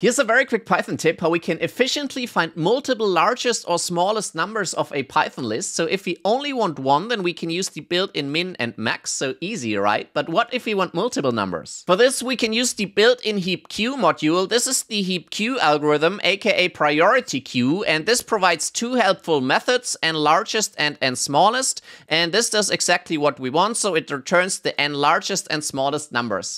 Here's a very quick Python tip how we can efficiently find multiple largest or smallest numbers of a Python list. So if we only want one, then we can use the built-in min and max, so easy, right? But what if we want multiple numbers? For this, we can use the built-in heap queue module. This is the heap queue algorithm, aka priority queue, and this provides two helpful methods, n largest and n smallest, and this does exactly what we want, so it returns the n largest and smallest numbers.